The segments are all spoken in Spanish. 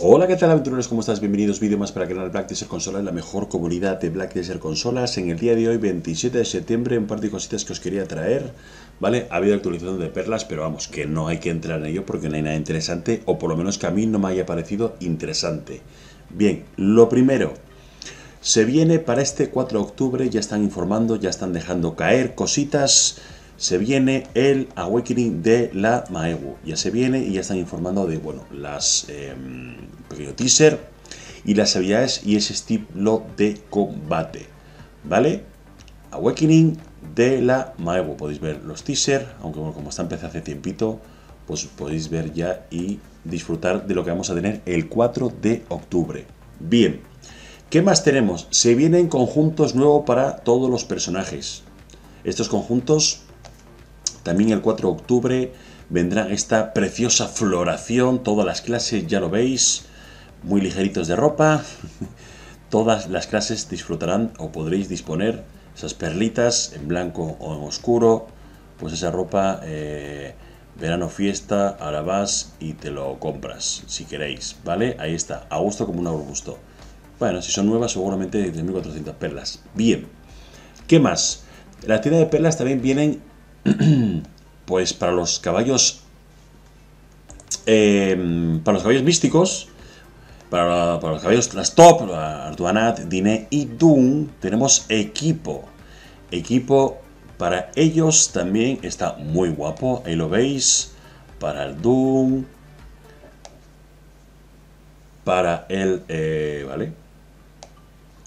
Hola, ¿qué tal aventureros? ¿Cómo estás? Bienvenidos vídeo más para crear Black Desert Consolas, la mejor comunidad de Black Desert Consolas. En el día de hoy, 27 de septiembre, un par de cositas que os quería traer, ¿vale? Ha habido actualización de perlas, pero vamos, que no hay que entrar en ello porque no hay nada interesante, o por lo menos que a mí no me haya parecido interesante. Bien, lo primero, se viene para este 4 de octubre, ya están informando, ya están dejando caer cositas se viene el Awakening de la Maewu. Ya se viene y ya están informando de, bueno, las em, pequeño teaser y las habilidades y ese estilo de combate. ¿Vale? Awakening de la Maewu. Podéis ver los teaser, aunque bueno, como está empezando hace tiempito, pues podéis ver ya y disfrutar de lo que vamos a tener el 4 de octubre. Bien, ¿qué más tenemos? Se vienen conjuntos nuevos para todos los personajes. Estos conjuntos también el 4 de octubre vendrá esta preciosa floración, todas las clases, ya lo veis, muy ligeritos de ropa. Todas las clases disfrutarán o podréis disponer esas perlitas en blanco o en oscuro, pues esa ropa eh, verano fiesta, ahora vas y te lo compras si queréis, ¿vale? Ahí está, a gusto como un arbusto. Bueno, si son nuevas seguramente de 3.400 perlas. Bien, ¿qué más? La tienda de perlas también vienen pues para los caballos em, para los caballos místicos para, los caballos las top Arduanat, Dine y Doom tenemos equipo. Equipo para ellos también está muy guapo ahí lo veis. Para el Doom para el eh, vale.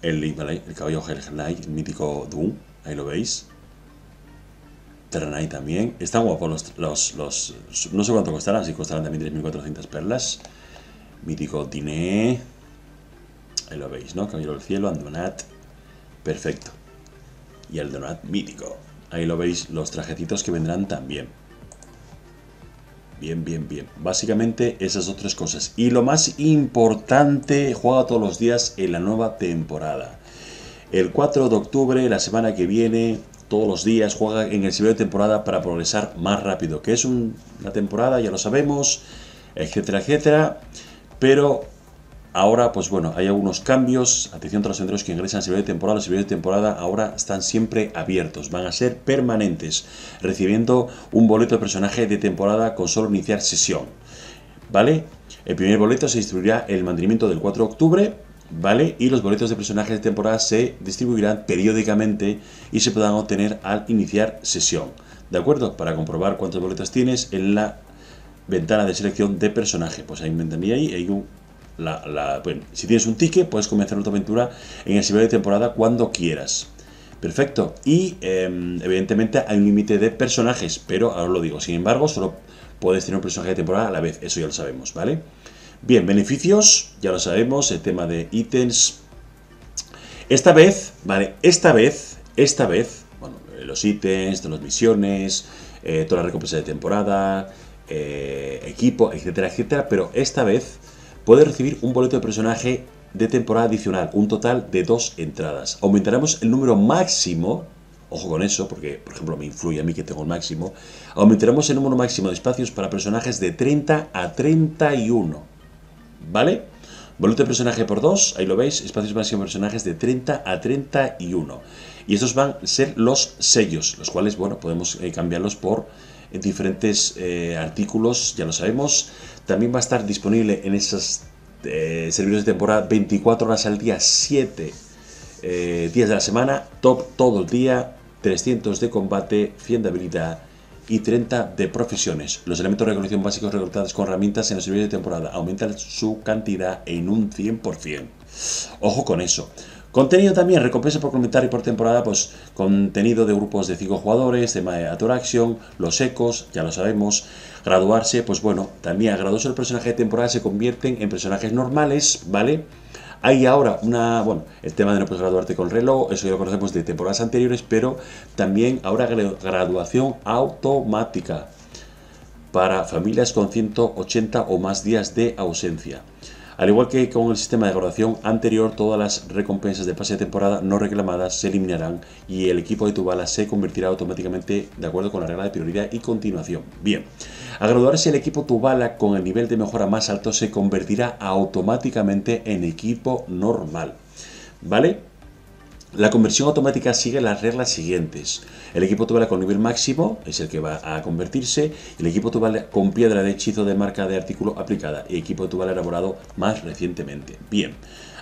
El, el caballo Hellknight, el mítico Doom ahí lo veis Terranite también. Están guapos los, los, No sé cuánto costarán, si costarán también 3.400 perlas. Mítico Diné. Ahí lo veis, ¿no? Caballero del Cielo, Andonat. Perfecto. Y el Donat mítico. Ahí lo veis, los trajecitos que vendrán también. Bien, bien, bien. Básicamente esas dos tres cosas. Y lo más importante, juega todos los días en la nueva temporada. El 4 de octubre, la semana que viene, todos los días, juega en el nivel de temporada para progresar más rápido, que es una temporada, ya lo sabemos, etcétera, etcétera, pero ahora, pues bueno, hay algunos cambios, atención a los centros que ingresan al de temporada, los niveles de temporada ahora están siempre abiertos, van a ser permanentes, recibiendo un boleto de personaje de temporada con solo iniciar sesión, ¿vale? El primer boleto se distribuirá el mantenimiento del 4 de octubre, ¿vale? Y los boletos de personajes de temporada se distribuirán periódicamente y se podrán obtener al iniciar sesión, ¿de acuerdo? Para comprobar cuántos boletos tienes en la ventana de selección de personaje, pues hay un ahí, hay un, bueno, si tienes un ticket puedes comenzar tu aventura en el nivel de temporada cuando quieras. Perfecto. Y em, evidentemente hay un límite de personajes, pero ahora lo digo. Sin embargo, solo puedes tener un personaje de temporada a la vez. Eso ya lo sabemos, ¿vale? Bien, beneficios, ya lo sabemos, el tema de ítems. Esta vez, vale, esta vez, esta vez, bueno, eh, los ítems, todas las misiones, eh, toda la recompensa de temporada, eh, equipo, etcétera, etcétera, pero esta vez puede recibir un boleto de personaje de temporada adicional, un total de dos entradas. Aumentaremos el número máximo, ojo con eso, porque por ejemplo me influye a mí que tengo el máximo, aumentaremos el número máximo de espacios para personajes de 30 a 31. ¿Vale? Boleto de personaje por 2, ahí lo veis, espacios máximos de personajes de 30 a 31. Y estos van a ser los sellos, los cuales, bueno, podemos eh, cambiarlos por eh, diferentes eh, artículos, ya lo sabemos. También va a estar disponible en esos servicios de temporada 24 horas al día, 7 días de la semana, top todo el día, 300 de combate, 100 de habilidad y 30 de profesiones. Los elementos de recolección básicos reclutados con herramientas en los servicios de temporada aumentan su cantidad en un 100%. Ojo con eso. Contenido también, recompensa por comentar y por temporada, pues contenido de grupos de 5 jugadores, tema de Action, los ecos, ya lo sabemos. Graduarse, pues bueno, también a graduarse el personaje de temporada se convierten en personajes normales, ¿vale? Hay ahora una, bueno, el tema de no graduarte con reloj, eso ya lo conocemos de temporadas anteriores, pero también ahora graduación automática para familias con 180 o más días de ausencia. Al igual que con el sistema de graduación anterior, todas las recompensas de pase de temporada no reclamadas se eliminarán y el equipo de tu bala se convertirá automáticamente de acuerdo con la regla de prioridad y continuación. Bien, al graduarse el equipo tu bala con el nivel de mejora más alto se convertirá automáticamente en equipo normal. ¿Vale? La conversión automática sigue las reglas siguientes. El equipo Tubala con nivel máximo es el que va a convertirse. El equipo Tubala con piedra de hechizo de marca de artículo aplicada. Y equipo Tubala elaborado más recientemente. Bien,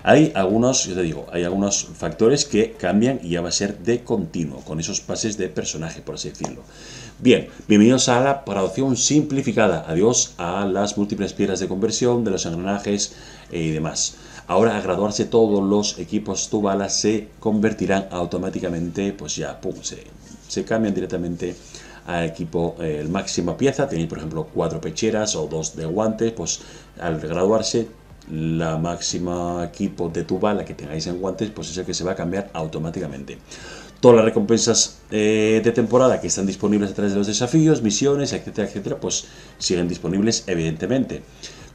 hay algunos, yo te digo, hay algunos factores que cambian y ya va a ser de continuo, con esos pases de personaje, por así decirlo. Bien, bienvenidos a la graduación simplificada. Adiós a las múltiples piedras de conversión, de los engranajes eh, y demás. Ahora, a graduarse todos los equipos Tubala se convertirán automáticamente, pues ya, pum, se, cambian directamente al equipo eh, el máxima pieza. Tenéis, por ejemplo, cuatro pecheras o dos de guantes, pues al graduarse la máxima equipo de Tubala que tengáis en guantes, pues es el que se va a cambiar automáticamente. Todas las recompensas eh, de temporada que están disponibles a través de los desafíos, misiones, etcétera, etcétera, pues siguen disponibles evidentemente.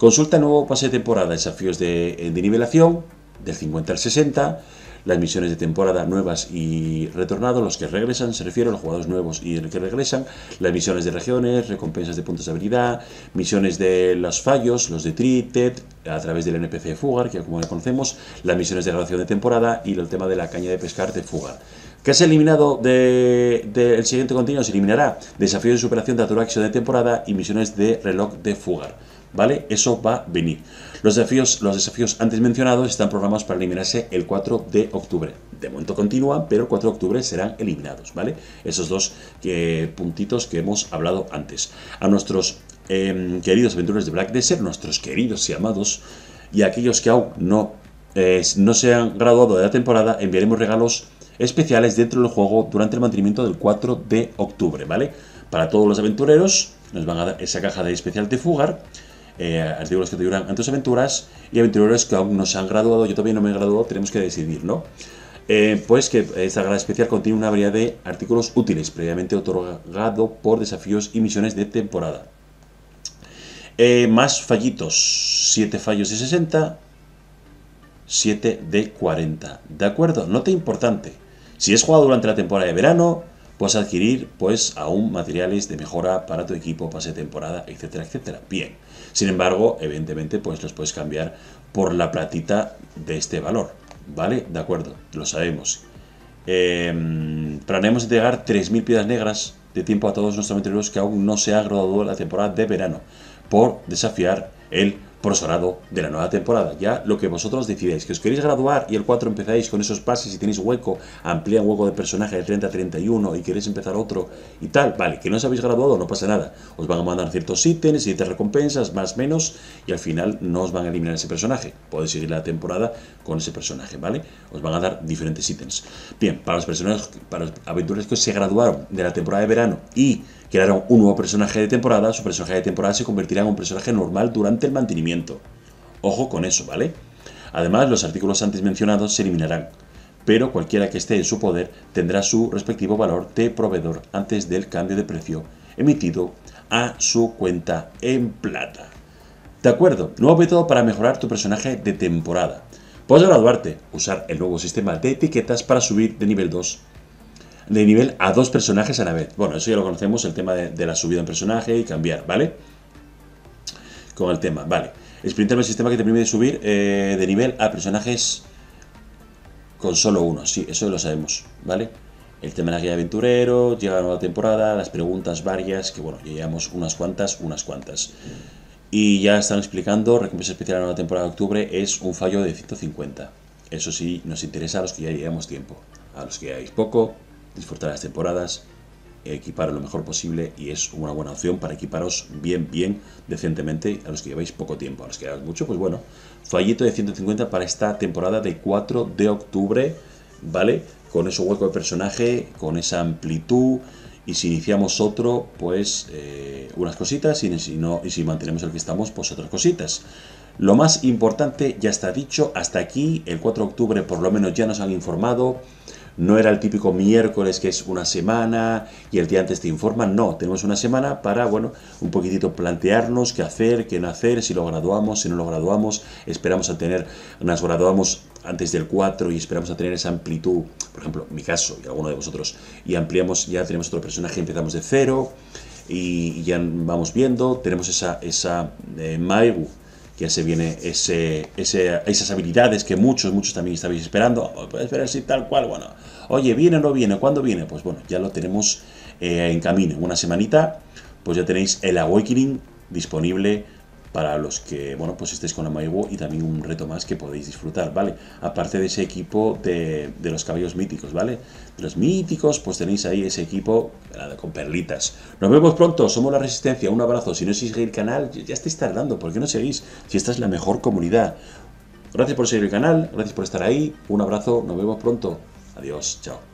Consulta nuevo pase de temporada, desafíos de, eh, nivelación del 50 al 60, las misiones de temporada nuevas y retornados, los que regresan, se refiere a los jugadores nuevos y los que regresan, las misiones de regiones, recompensas de puntos de habilidad, misiones de los fallos, los de Treated, a través del NPC de Fugar, que como ya conocemos, las misiones de graduación de temporada y el tema de la caña de pescar de Fugar. ¿Qué has eliminado del de, siguiente continuo? Se eliminará desafíos de superación de Aturaxio de temporada y misiones de reloj de Fugar. ¿Vale? Eso va a venir. Los desafíos, los desafíos antes mencionados están programados para eliminarse el 4 de octubre. De momento continúan, pero el 4 de octubre serán eliminados, ¿vale? Esos dos puntitos que hemos hablado antes. A nuestros em, queridos aventureros de Black Desert, nuestros queridos y amados, y a aquellos que aún no, no se han graduado de la temporada, enviaremos regalos especiales dentro del juego durante el mantenimiento del 4 de octubre, ¿vale? Para todos los aventureros nos van a dar esa caja de especial de Fugar eh, artículos que en tus aventuras y aventureros que aún no se han graduado, yo todavía no me he graduado, tenemos que decidir, ¿no? Eh, pues que esta grada especial contiene una variedad de artículos útiles previamente otorgado por desafíos y misiones de temporada. Eh, más fallitos, 7 fallos de 60, 7 de 40. ¿De acuerdo? Nota importante. Si es jugado durante la temporada de verano, puedes adquirir pues aún materiales de mejora para tu equipo, pase temporada, etcétera, etcétera. Bien. Sin embargo, evidentemente, pues los puedes cambiar por la platita de este valor. ¿Vale? De acuerdo, lo sabemos. Eh, planeamos entregar 3.000 piedras negras de tiempo a todos nuestros aventureros que aún no se ha graduado la temporada de verano por desafiar el profesorado de la nueva temporada. Ya lo que vosotros decidáis, que os queréis graduar y el 4 empezáis con esos pases y tenéis hueco, amplía hueco de personaje de 30 a 31 y queréis empezar otro y tal, vale, que no os habéis graduado, no pasa nada. Os van a mandar ciertos ítems, ciertas recompensas, más menos, y al final no os van a eliminar ese personaje. Podéis seguir la temporada con ese personaje, ¿vale? Os van a dar diferentes ítems. Bien, para los personajes, para los aventureros que se graduaron de la temporada de verano y crearon un nuevo personaje de temporada, su personaje de temporada se convertirá en un personaje normal durante el mantenimiento. Ojo con eso, ¿vale? Además, los artículos antes mencionados se eliminarán, pero cualquiera que esté en su poder tendrá su respectivo valor de proveedor antes del cambio de precio emitido a su cuenta en plata. De acuerdo, nuevo método para mejorar tu personaje de temporada. Puedes graduarte, usar el nuevo sistema de etiquetas para subir de nivel 2 de nivel a dos personajes a la vez. Bueno, eso ya lo conocemos, el tema de, la subida en personaje y cambiar, ¿vale? Con el tema, vale. Sprinter es el sistema que te permite subir eh, de nivel a personajes con solo uno, sí, eso lo sabemos, ¿vale? El tema de la guía aventurero, llega la nueva temporada, las preguntas varias, que bueno, ya llevamos unas cuantas, unas cuantas. Y ya están explicando, recompensa especial a la nueva temporada de octubre es un fallo de 150. Eso sí, nos interesa a los que ya llevamos tiempo. A los que lleváis poco, disfrutar las temporadas, equipar lo mejor posible y es una buena opción para equiparos bien, bien, decentemente a los que lleváis poco tiempo. A los que lleváis mucho, pues bueno, fallito de 150 para esta temporada de 4 de octubre, ¿vale? Con ese hueco de personaje, con esa amplitud. Y si iniciamos otro, pues eh, unas cositas, y si, no, y si mantenemos el que estamos, pues otras cositas. Lo más importante ya está dicho, hasta aquí, el 4 de octubre por lo menos ya nos han informado No era el típico miércoles que es una semana y el día antes te informan. No, tenemos una semana para, bueno, un poquitito plantearnos qué hacer, qué no hacer, si lo graduamos, si no lo graduamos. Esperamos a tener, nos graduamos antes del 4 y esperamos a tener esa amplitud, por ejemplo, mi caso y alguno de vosotros, y ampliamos, ya tenemos otro personaje, empezamos de cero y, ya vamos viendo, tenemos esa, esa eh, ya se viene ese, esas habilidades que muchos, muchos también estabais esperando, oh, puedes ver así tal cual, bueno, oye, ¿viene o no viene? ¿Cuándo viene? Pues bueno, ya lo tenemos eh, en camino, en una semanita, pues ya tenéis el Awakening disponible para los que, bueno, pues estéis con la Maiwo y también un reto más que podéis disfrutar, ¿vale? Aparte de ese equipo de, los caballos míticos, ¿vale? De los míticos, pues tenéis ahí ese equipo con perlitas. Nos vemos pronto, somos la Resistencia, un abrazo. Si no seguís el canal, ya estáis tardando, ¿por qué no seguís? Si esta es la mejor comunidad. Gracias por seguir el canal, gracias por estar ahí, un abrazo, nos vemos pronto. Adiós, chao.